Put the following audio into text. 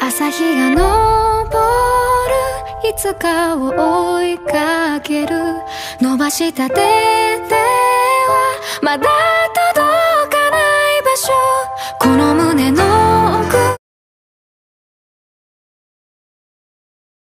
朝日が昇るいつかを追いかける伸ばした手ではまだ届かない場所。この胸の